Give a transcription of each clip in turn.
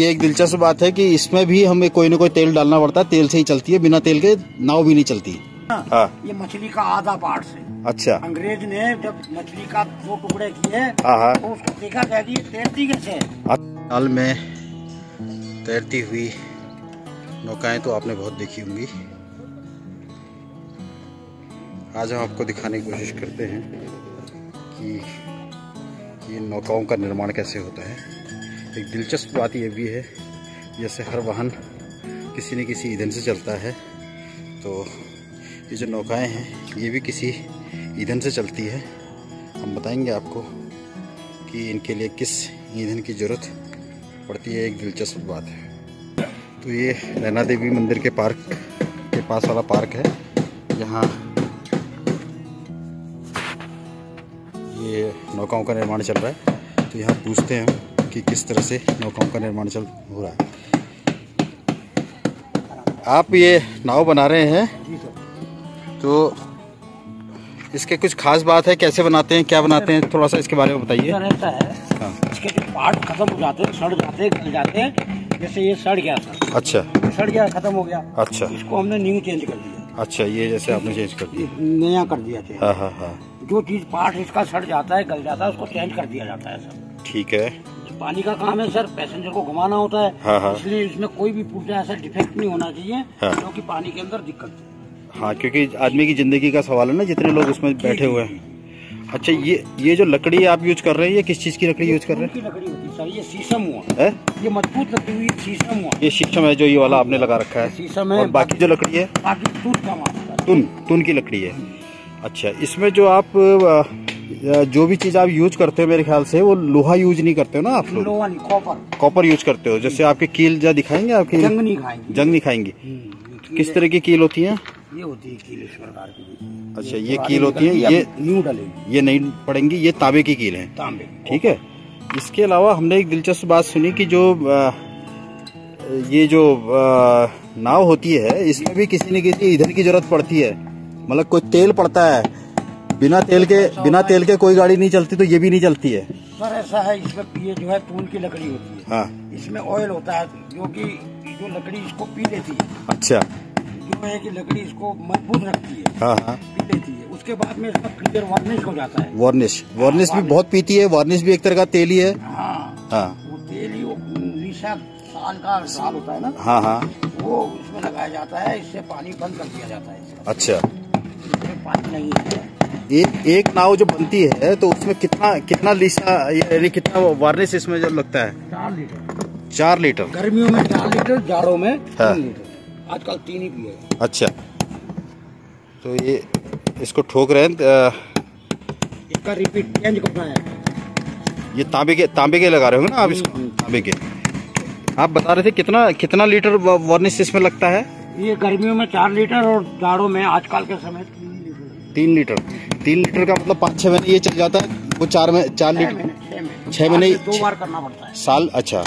ये एक दिलचस्प बात है कि इसमें भी हमें कोई ना कोई तेल डालना पड़ता है। तेल से ही चलती है बिना तेल के नाव भी नहीं चलती। हाँ। ये मछली का आधा पार्ट से। अच्छा। अंग्रेज़ ने जब मछली का दो टुकड़े किए हाँ हाँ। तो उसको देखा गया कि तैरती कैसे है? हाल में तैरती हुई नौकाएँ तो आपने बहुत देखी होंगी। आज हम आपको दिखाने की कोशिश करते हैं कि ये नौकाओं का निर्माण कैसे होता है। एक दिलचस्प बात यह भी है, जैसे हर वाहन किसी न किसी ईंधन से चलता है तो ये जो नौकाएँ हैं, ये भी किसी ईंधन से चलती है। हम बताएँगे आपको कि इनके लिए किस ईंधन की ज़रूरत पड़ती है, एक दिलचस्प बात है। तो ये नैना देवी मंदिर के पार्क, के पास वाला पार्क है यहाँ ये नौकाओं का निर्माण चल रहा है। तो यहाँ पूछते हैं कि किस तरह से नौकाओं का निर्माण चल हो रहा है। आप ये नाव बना रहे हैं? तो इसके कुछ खास बात है कैसे बनाते हैं क्या बनाते हैं थोड़ा सा इसके बारे में बताइए। है। हाँ। इसके जो पार्ट खत्म हो जाते हैं सड़ जाते हैं गल जाते हैं जैसे ये सड़ गया सर अच्छा। सड़ गया खत्म हो गया। अच्छा। इसको हमने न्यू चेंज कर दिया। अच्छा ये जैसे आपने चेंज कर दिया। नया कर दिया हाँ हाँ हाँ। जो चीज़ पार्ट इसका सड़ जाता है गल जाता है उसको चेंज कर दिया जाता है सर। ठीक है। पानी का काम है सर पैसेंजर को घुमाना होता है। हाँ, हाँ। इसलिए इसमें कोई भी पुर्जा ऐसा डिफेक्ट नहीं होना चाहिए हाँ। क्योंकि पानी के अंदर दिक्कत हाँ। क्योंकि आदमी की ज़िंदगी का सवाल है ना जितने लोग उसमें बैठे हुए हैं। अच्छा ये ये जो लकड़ी आप यूज़ कर रहे हैं ये किस चीज़ की लकड़ी यूज़ कर रहे हैं? लकड़ी होती है सर ये शीशम हुआ। है? ये मज़बूत लकड़ी हुई शीशम हुआ। ये शीशम है जो ये वाला आपने लगा रखा है। शीशम है और बाकी जो लकड़ी है? बाकी का तुन तुन की लकड़ी है। अच्छा इसमें जो आप जो भी चीज़ आप यूज़ करते हो मेरे ख्याल से वो लोहा यूज़ नहीं करते हो ना आप लोग? लोहा नहीं कॉपर कॉपर यूज़ करते हो जैसे आपके कील जा दिखाएँगे आपके? जंग नहीं खाएँगे। जंग नहीं खाएँगी। हम्म, किस तरह की कील होती है? ये होती है कील इस प्रकार की। अच्छा ये कील होती है ये न्यू डलेगी ये नहीं पड़ेंगी ये तांबे की कील है। तांबे। ठीक है। इसके अलावा हमने एक दिलचस्प बात सुनी कि जो ये जो नाव होती है इसमें भी किसी न किसी ईंधन की ज़रूरत पड़ती है। मतलब कोई तेल पड़ता है बिना तेल के बिना तेल के कोई गाड़ी नहीं चलती तो ये भी नहीं चलती है। सर ऐसा है इसमें ये जो है तून की लकड़ी होती है। हाँ। इसमें ऑयल होता है जो कि जो लकड़ी इसको पी लेती है। अच्छा। जो है कि लकड़ी इसको मज़बूत रखती है। हाँ हाँ। पी लेती है। उसके बाद में इसका क्लियर वार्निश हो जाता है। वार्निश वार्निश भी बहुत पीती है वार्निश भी एक तरह का तेल ही है। हाँ। हाँ। वो तेल ही वो निशा साल का साल होता है ना। हाँ हाँ। वो इसमें लगाया जाता है इससे पानी बंद कर दिया जाता है। अच्छा। पानी नहीं है। एक एक नाव जो बनती है तो उसमें कितना कितना लीसा यानी कितना वार्निश इसमें जो लगता है? चार लीटर। चार लीटर। गर्मियों में चार लीटर जाड़ों में हाँ। तीन लीटर। आजकल तीन ही पिए। अच्छा। तो ये इसको ठोक रहे हैं इसका रिपीट चेंज करना है। ये तांबे के तांबे के लगा रहे होंगे ना आप इसको? तांबे के। आप बता रहे थे कितना कितना लीटर वार्निश इसमें लगता है? ये गर्मियों में चार लीटर और जाड़ों में आजकल के समय तीन लीटर। तीन लीटर का मतलब पाँच छः महीने ये चल जाता है। वो चार में चार लीटर छह महीने। दो बार करना पड़ता है। साल अच्छा।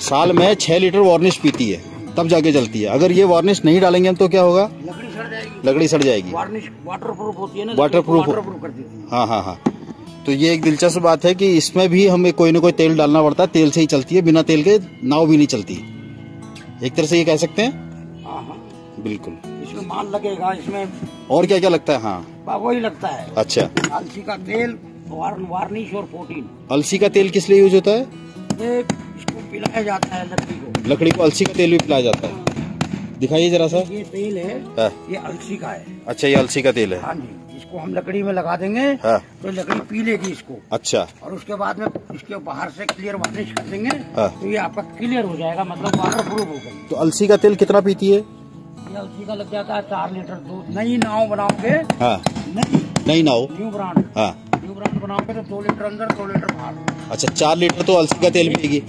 साल में छः लीटर वार्निश पीती है तब जाके चलती है। अगर ये वार्निश नहीं डालेंगे हम तो क्या होगा? लकड़ी सड़ जाएगी। लकड़ी सड़ जाएगी। वार्निश वाटर प्रूफ होती है ना वाटर प्रूफ हाँ हाँ हाँ। तो ये एक दिलचस्प बात है कि इसमें भी हमें कोई ना कोई तेल डालना पड़ता है। तेल से ही चलती है बिना तेल के नाव भी नहीं चलती। एक तरह से ये कह सकते हैं? हाँ हाँ। बिल्कुल। इसमें माल लगेगा इसमें और क्या क्या लगता है? हाँ। वही लगता है। अच्छा। अलसी का तेल वार्निश और प्रोटीन। अलसी का तेल किस लिए यूज़ होता है? इसको पिलाया जाता है लकड़ी को। लकड़ी को अलसी का तेल भी पिलाया जाता है। दिखाइए जरा सा। ये तेल है हाँ। ये अलसी का है। अच्छा ये अलसी का तेल है। हाँ जी इसको हम लकड़ी में लगा देंगे हाँ। तो लकड़ी पी लेगी इसको। अच्छा। और उसके बाद में इसके बाहर से क्लियर वार्निश कर देंगे हाँ। तो ये आपका क्लियर हो जाएगा मतलब वाटर प्रूफ हो गई। तो अलसी का तेल कितना पीती है? ये अलसी का लग जाता है चार लीटर दूध नई नाव बनाओगे हाँ नई नाव न्यू ब्रांड हाँ न्यू ब्रांड बनाओगे तो दो लीटर अंदर दो लीटर बाहर अच्छा चार लीटर तो अलसी का तेल पिएगी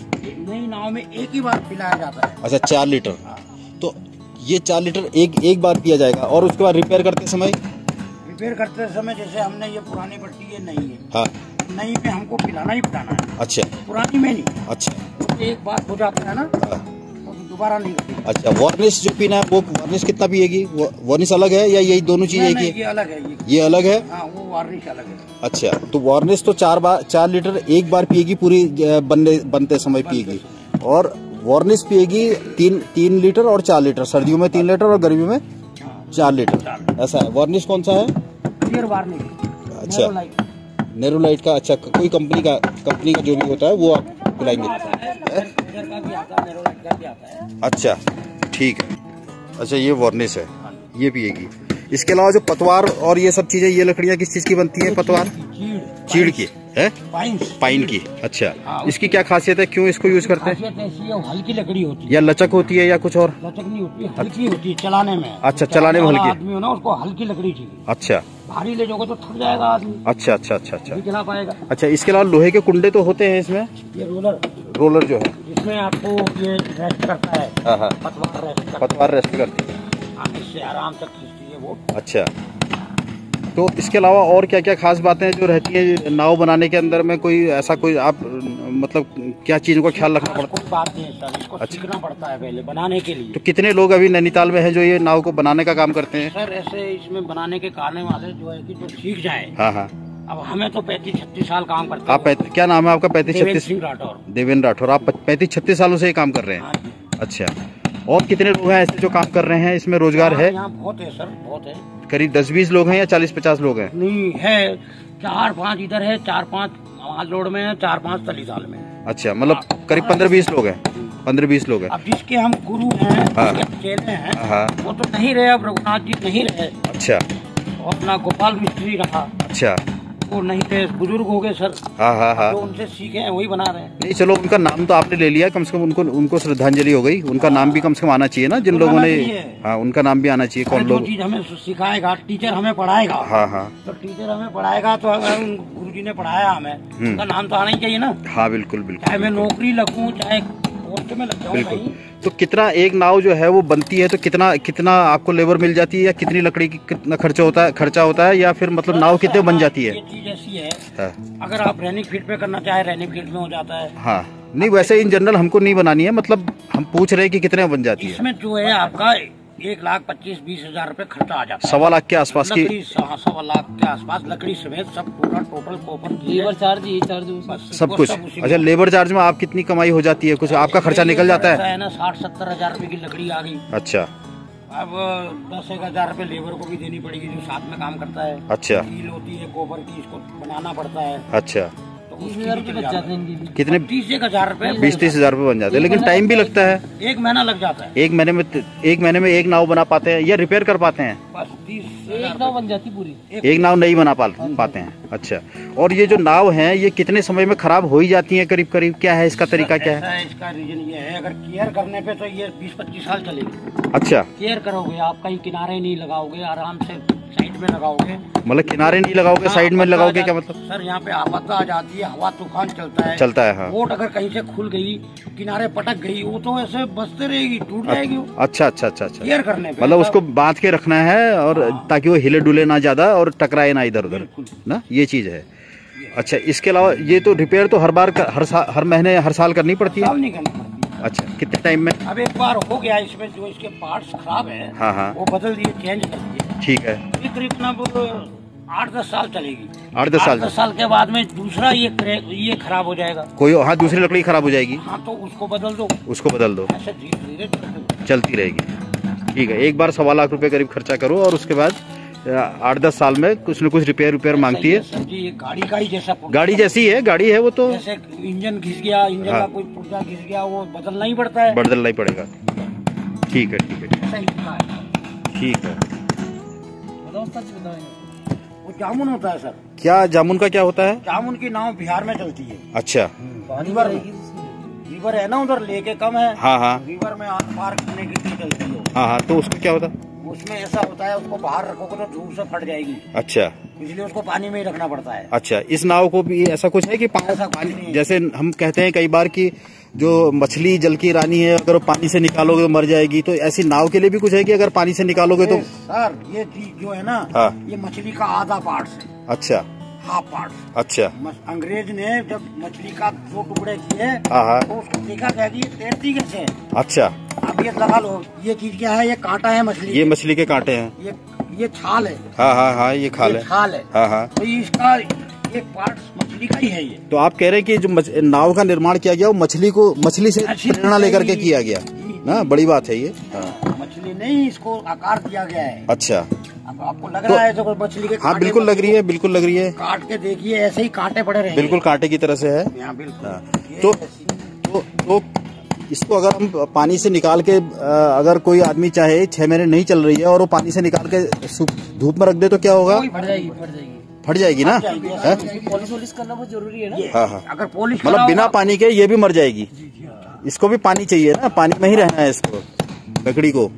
नई नाव में एक ही बार पिलाया जाता है अच्छा चार लीटर तो ये चार लीटर एक एक बार पिया जाएगा और उसके बाद रिपेयर करते समय रिपेयर करते समय जैसे हमने ये पुरानी पट्टी ये नहीं है हाँ नई में हमको पिलाना ही पिलाना है अच्छा पुरानी में नहीं अच्छा एक बार हो जाता है ना हाँ, दोबारा नहीं अच्छा वार्निश जो पीना है वो वार्निश कितना पिएगी वो- वार्निश अलग है या यही दोनों चीज़ एक ही ये अलग है ये। ये अलग है? हाँ वो वार्निश अलग है। अच्छा तो वार्निश तो चार बार चार लीटर एक बार पिएगी पूरी बनने बनते समय पिएगी। और वार्निश पिएगी तीन तीन लीटर और चार लीटर सर्दियों में तीन लीटर और गर्मियों में चार लीटर। ऐसा है। वार्निश कौन सा है? क्लियर अच्छा। नेरोलाइट का अच्छा कोई कंपनी का कंपनी का जो भी होता है वो आप पिलाएँगे अच्छा ठीक है। अच्छा ये वार्निश है। ये पिएगी। इसके अलावा जो पतवार और ये सब चीज़ें ये लकड़ियाँ किस चीज़ की बनती है पतवार? चीड़ चीड़। की है? पाइन। की अच्छा। हाँ, इसकी क्या खासियत है? क्यों इसको यूज़ करते हैं? है हल्की लकड़ी होती है। या लचक होती है या कुछ और? लचक नहीं होती हल्की होती है चलाने में। अच्छा, चलाने में हल्की। आदमी हो ना उसको हल्की लकड़ी चाहिए। अच्छा। भारी ले जाओगे तो थक जाएगा आदमी। अच्छा अच्छा अच्छा अच्छा। चला पाएगा। अच्छा इसके अलावा लोहे के कुंडे तो होते हैं इसमें? ये रोलर। रोलर जो है। इसमें आपको ये रेस्ट करता है। हाँ हाँ। पतवार रेस्ट पतवार रेस्ट करती हाँ, इससे आराम से खींचती है वो। अच्छा। तो इसके अलावा और क्या क्या खास बातें जो रहती है नाव बनाने के अंदर में? कोई ऐसा कोई आप मतलब क्या चीज़ों का ख्याल रखना पड़ता कोई बात नहीं है सर इसको अच्छा। सीखना पड़ता है पहले बनाने के लिए। तो कितने लोग अभी नैनीताल में हैं जो ये नाव को बनाने का काम करते हैं? सर ऐसे इसमें बनाने के कारण वाले जो है कि जो सीख जाए। हाँ हाँ। अब हमें तो पैंतीस छत्तीस साल काम करते आप क्या नाम है आपका? पैंतीस छत्तीस? राठौर। देवेंद्र राठौर। आप पैंतीस छत्तीस सालों से ये काम कर रहे हैं? हाँ अच्छा। और कितने लोग हैं ऐसे जो काम कर रहे हैं? इसमें रोज़गार है? यहाँ बहुत है सर बहुत है। करीब दस बीस लोग हैं या चालीस पचास लोग हैं? नहीं है चार पाँच इधर है चार पाँच लोड में है चार पाँच तलीसाल में अच्छा मतलब करीब पंद्रह बीस लोग हैं पंद्रह बीस लोग हैं। अब जिसके हम गुरु हैं हाँ। चेले हैं हाँ। वो तो नहीं रहे अब रघुनाथ जी नहीं रहे। अच्छा। और अपना गोपाल मिस्त्री रहा। अच्छा। वो नहीं थे बुज़ुर्ग हो गए सर। हाँ हाँ हाँ। जो उनसे सीखे हैं वही बना रहे हैं। नहीं चलो उनका नाम तो आपने ले लिया। कम से कम उनको उनको श्रद्धांजलि हो गई। उनका नाम भी कम से कम आना चाहिए ना जिन लोगों ने हाँ। उनका नाम भी आना चाहिए कौन लोग चीज़ हमें सिखाएगा टीचर हमें पढ़ाएगा। हाँ हाँ। तो टीचर हमें पढ़ाएगा तो अगर गुरु जी ने पढ़ाया हमें हम्म। उनका नाम तो आना ही चाहिए ना। हाँ बिल्कुल बिल्कुल चाहे मैं नौकरी लगूँ चाहे पोस्ट में लग जाऊँ बिल्कुल। तो कितना एक नाव जो है वो बनती है तो कितना कितना आपको लेबर मिल जाती है या कितनी लकड़ी की कितना खर्चा होता है खर्चा होता है या फिर मतलब नाव कितने बन जाती है? चीज़ ऐसी है हाँ, अगर आप रैनिक फ़ील्ड पे करना चाहे रैनिक फ़ील्ड में हो जाता है। हाँ। नहीं वैसे इन जनरल हमको नहीं बनानी है मतलब हम पूछ रहे हैं कि कितने बन जाती है। इसमें जो है आपका एक लाख पच्चीस बीस हज़ार रूपए खर्चा आ जाता है। सवा लाख के आसपास की सवा सवा लाख के आसपास लकड़ी समेत सब total total copper labour charge ये चार्ज सब। कुछ। अच्छा लेबर चार्ज में आप कितनी कमाई हो जाती है? कुछ आपका खर्चा निकल जाता है? है ना साठ सत्तर हज़ार रूपए की लकड़ी आ गई। अच्छा। अब दस एक हज़ार रूपए लेबर को भी देनी पड़ेगी जो साथ में काम करता है। अच्छा। कील होती है गोबर की इसको बनाना पड़ता है। अच्छा। कितने? बीस तीस एक हज़ार रूपए बीस तीस हज़ार रुपये बन जाते हैं। लेकिन टाइम भी लगता है। एक महीना लग जाता है। एक महीने में एक महीने में एक नाव बना पाते हैं या रिपेयर कर पाते हैं? एक नाव बन जाती पूरी। एक नाव नहीं बना पा पाते हैं। अच्छा। और ये जो नाव है ये कितने समय में खराब हो ही जाती है करीब करीब? क्या है इसका तरीका क्या है? इसका रीजन ये है अगर केयर करने पे तो ये बीस पच्चीस साल चलेगी। अच्छा। केयर करोगे आप कहीं किनारे नहीं लगाओगे आराम से साइड में लगाओगे। मतलब किनारे नहीं लगाओगे साइड में लगाओगे क्या मतलब? सर यहाँ पे आपदा आ जाती है हवा तूफ़ान चलता है। चलता है हाँ। बोट अगर कहीं से खुल गई किनारे पटक गई वो तो ऐसे बसते रहेगी टूट जाएगी। अच्छा अच्छा अच्छा। अच्छा केयर करने मतलब उसको बाँध के रखना है और ताकि वो हिले डुले ना ज़्यादा और टकराए ना इधर उधर। ना? ये चीज़ है। अच्छा इसके अलावा ये तो रिपेयर तो हर बार कर- हर साल हर महीने हर साल करनी पड़ती है? नहीं करनी पड़ती। अच्छा कितने टाइम में? अब एक बार हो गया इसमें जो इसके पार्ट्स खराब है हाँ हाँ। वो बदल दिए चेंज कर दिए। ठीक है। ये करीब आठ दस साल चलेगी। आठ दस साल। दस साल के बाद में दूसरा ये ये खराब हो जाएगा। कोई हाँ दूसरी लकड़ी खराब हो जाएगी। हाँ तो उसको बदल दो। उसको बदल दो। ऐसे धीरे धीरे चलती रहेगी। ठीक है एक बार सवा लाख रुपए करीब खर्चा करो और उसके बाद आठ दस साल में कुछ न कुछ रिपेयर रिपेयर मांगती है। जी ये गाड़ी का ही जैसा गाड़ी जैसी है गाड़ी है वो तो। जैसे इंजन घिस गया इंजन हाँ। का कोई पुर्जा घिस गया वो बदलना ही पड़ता है। बदलना ही पड़ेगा। ठीक है ठीक है। ठीक है। वो जामुन होता है सर। क्या जामुन का क्या होता है? जामुन की नाव बिहार में चलती है। अच्छा। रिवर रिवर है ना उधर लेके कम है। हाँ हाँ। रिवर में आर पार करने के लिए चलती है। हाँ हाँ तो उसका क्या होता? है उसमें ऐसा होता है उसको बाहर रखोगे तो धूप से फट जाएगी। अच्छा। इसलिए उसको पानी में ही रखना पड़ता है। अच्छा इस नाव को भी ऐसा कुछ है कि ऐसा नहीं जैसे हम कहते हैं कई बार कि जो मछली जल की रानी है अगर पानी से निकालोगे तो मर जाएगी। तो ऐसी नाव के लिए भी कुछ है कि अगर पानी से निकालोगे तो सर ये चीज़ जो है ना हाँ। ये मछली का आधा पार्ट है अच्छा। हाफ़ पार्ट अच्छा। अंग्रेज़ ने जब मछली का दो टुकड़े किए हाँ हाँ। तो उसको देखा गया कि तैरती कैसे अच्छा। ये लगा लो ये चीज़ क्या है? ये कांटा है मछली। ये मछली के कांटे हैं। ये ये छाल है। हाँ हाँ हाँ ये खाल है। छाल है। हाँ हाँ। तो इसका एक पार्ट मछली का ही है ये। तो आप कह रहे हैं कि जो नाव का निर्माण किया गया वो मछली को मछली से प्रेरणा लेकर के किया गया। ना बड़ी बात है ये। हाँ। मछली नहीं इसको आकार दिया गया है। अच्छा। अब आपको लग तो- रहा है जो मछली के हाँ बिल्कुल लग रही है बिल्कुल लग रही है। काट के देखिए ऐसे ही कांटे पड़े रहे बिल्कुल कांटे की तरह से है। बिल्कुल। हाँ। तो तो तो इसको अगर हम पानी से निकाल के अगर कोई आदमी चाहे छह महीने नहीं चल रही है और वो पानी से निकाल के धूप में रख दे तो क्या होगा? फट जाएगी फट जाएगी। फट जाएगी ना? पॉलिश वॉलिश करना बहुत ज़रूरी है ना? हाँ हाँ। अगर पॉलिश मतलब बिना पानी के ये भी मर जाएगी। इसको भी पानी चाहिए ना? पानी में ही रहना है इसको लकड़ी को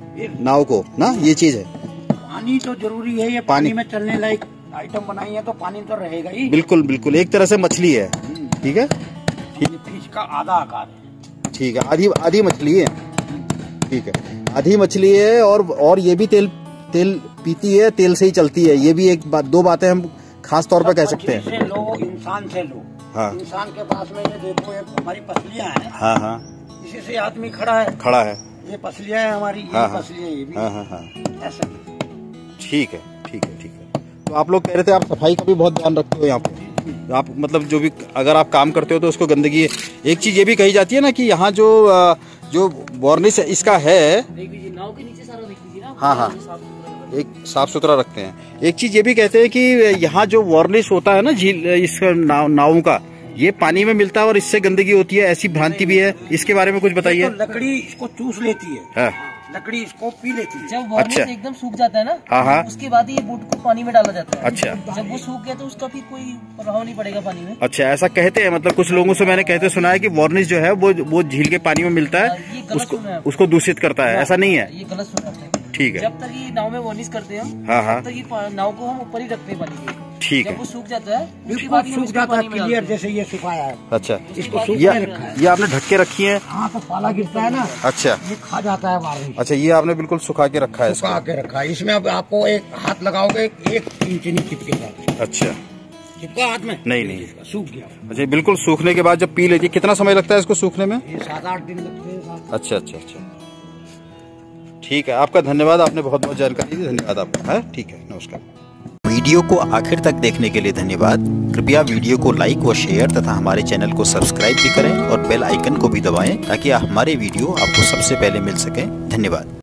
नाव को ना? ये चीज़ है। पानी तो ज़रूरी है ये पानी। पानी में चलने लायक आइटम बनाई है तो पानी तो रहेगा ही। बिल्कुल बिल्कुल। एक तरह से मछली है। ठीक है? फ़िश का आधा आकार है। ठीक है। आधी आधी मछली है। ठीक है। आधी मछली है और और ये भी तेल तेल पीती है तेल से ही चलती है। ये भी एक बात दो बातें हम खास तौर पर कह सकते हैं। लो इंसान से लो हाँ। इंसान के पास में ये देखो ये हमारी पसलियाँ हैं। हाँ हाँ। इसी से आदमी खड़ा है। खड़ा है। ये पसलियाँ है हमारी ये हाँ, हाँ। ये भी। हाँ हाँ हाँ। ऐसा। ठीक है ठीक है ठीक है। तो आप लोग कह रहे थे आप सफ़ाई का भी बहुत ध्यान रखते हो यहाँ पे। आप मतलब जो भी अगर आप काम करते हो तो उसको गंदगी एक चीज़ ये भी कही जाती है ना कि यहाँ जो जो वार्निश इसका है नाव के नीचे सारा देख लीजिए ना हाँ, हाँ। एक साफ़ सुथरा रखते हैं। एक चीज़ ये भी कहते हैं कि यहाँ जो वार्निश होता है ना झील इस नाव नावों का ये पानी में मिलता है और इससे गंदगी होती है ऐसी भ्रांति भी है। इसके बारे में कुछ बताइए। तो लकड़ी इसको चूस लेती है। हाँ। लकड़ी इसको पी लेती है। जब वार्निश अच्छा। एकदम सूख जाता है ना हाँ, हाँ। उसके बाद ही ये बूट को पानी में डाला जाता है। अच्छा। जब वो सूख गया तो उसका भी कोई प्रभाव नहीं पड़ेगा पानी में। अच्छा ऐसा कहते हैं मतलब कुछ लोगों से मैंने कहते सुना है कि वार्निश जो है वो वो झील के पानी में मिलता हाँ, है उसको उसको दूषित करता है ऐसा नहीं है। ये गलत सुना आपने ठीक है। जब तक ये नाव में वार्निश करते हैं हम हाँ हाँ। तब तक ये नाव को हम ऊपर ही रखते हैं पानी के ठीक है। वो सूख जाता है उसके बिल्कुल बाद सूख जाता है क्लियर जैसे ये सुखाया है। अच्छा। इसको सूख रखा है। ये आपने ढक के रखी है? हाँ तो पाला गिरता है ना। अच्छा। ये खा जाता है वार्निश अच्छा ये आपने बिल्कुल सुखा के रखा है सुखा के रखा है। इसमें अब आपको एक हाथ लगाओगे एक इंच नहीं चिपकेगा अच्छा। चिपका हाथ में? नहीं नहीं। सूख गया। अच्छा बिल्कुल सूखने के बाद जब पी लेती है कितना समय लगता है इसको सूखने में? सात आठ दिन लगते हैं। अच्छा अच्छा अच्छा। ठीक है, आपका धन्यवाद, आपने बहुत बहुत जानकारी दी, धन्यवाद आपका, है, ठीक है, नमस्कार। वीडियो को आखिर तक देखने के लिए धन्यवाद। कृपया वीडियो को लाइक व शेयर तथा हमारे चैनल को सब्सक्राइब भी करें और बेल आइकन को भी दबाएँ ताकि हमारे वीडियो आपको सबसे पहले मिल सके। धन्यवाद।